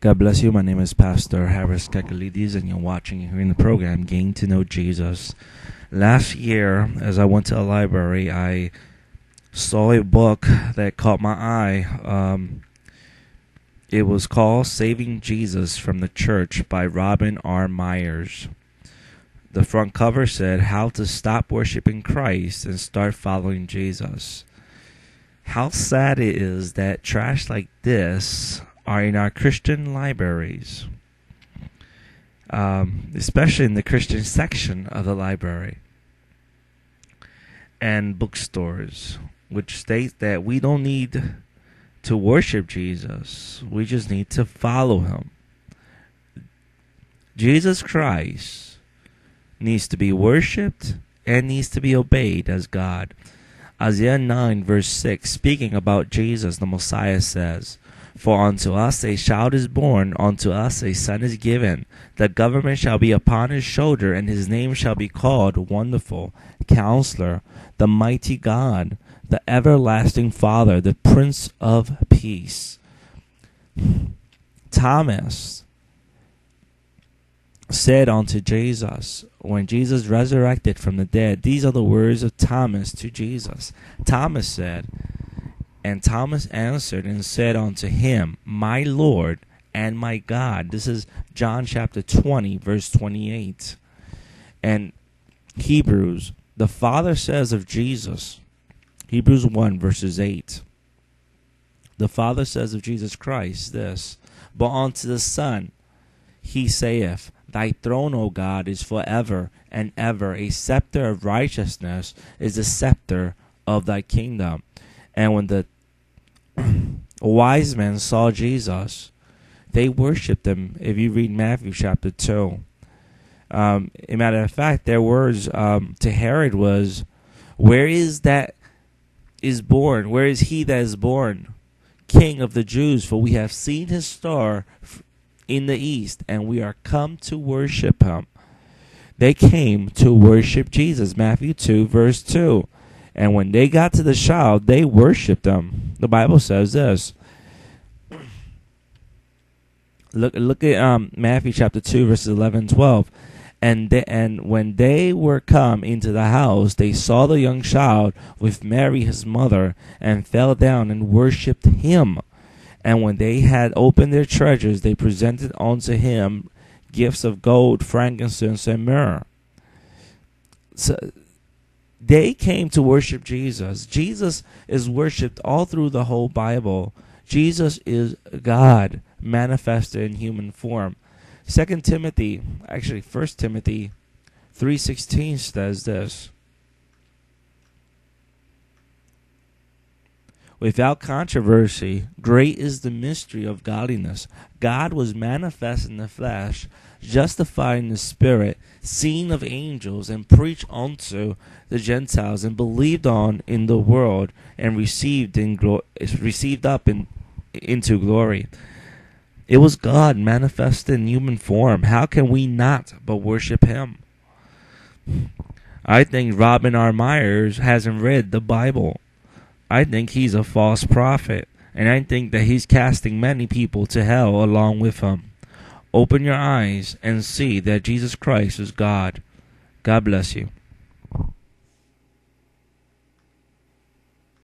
God bless you. My name is Pastor Harris Kakoulides, and you're watching and hearing the program Getting to Know Jesus. Last year, as I went to a library, I saw a book that caught my eye. Um, it was called Saving Jesus from the Church by Robin R. Meyers. The front cover said, How to Stop Worshiping Christ and Start Following Jesus. How sad it is that trash like this are in our Christian libraries, um, especially in the Christian section of the library and bookstores, which state that we don't need to worship Jesus, we just need to follow him. Jesus Christ needs to be worshiped and needs to be obeyed as God. Isaiah 9, verse 6, speaking about Jesus, the Messiah says, for unto us a child is born, unto us a son is given. The government shall be upon his shoulder, and his name shall be called Wonderful, Counselor, the Mighty God, the Everlasting Father, the Prince of Peace. Thomas said unto Jesus, when Jesus resurrected from the dead, these are the words of Thomas to Jesus. Thomas said, and Thomas answered and said unto him, My Lord and my God. This is John chapter 20, verse 28. And Hebrews, the Father says of Jesus, Hebrews 1, verses 8. The Father says of Jesus Christ this, But unto the Son he saith, Thy throne, O God, is forever and ever. A scepter of righteousness is the scepter of thy kingdom. And when the wise men saw Jesus, they worshipped him. If you read Matthew chapter 2, um, a matter of fact, their words um, to Herod was, Where is that is born? Where is he that is born? King of the Jews, for we have seen his star in the east, and we are come to worship him. They came to worship Jesus. Matthew 2, verse 2. And when they got to the child, they worshipped him. The Bible says this. Look look at um, Matthew chapter 2 verses 11 and 12. And they, and when they were come into the house, they saw the young child with Mary his mother, and fell down and worshipped him. And when they had opened their treasures, they presented unto him gifts of gold, frankincense, and myrrh. So they came to worship Jesus. Jesus is worshiped all through the whole Bible. Jesus is God manifested in human form. Second Timothy, actually First Timothy 3:16 says this. Without controversy, great is the mystery of godliness. God was manifest in the flesh, justified in the spirit, seen of angels, and preached unto the Gentiles, and believed on in the world, and received in glo- received up in into glory. It was God manifested in human form. How can we not but worship Him? I think Robin R. Meyers hasn't read the Bible. I think he's a false prophet, and I think that he's casting many people to hell along with him. Open your eyes and see that Jesus Christ is God. God bless you.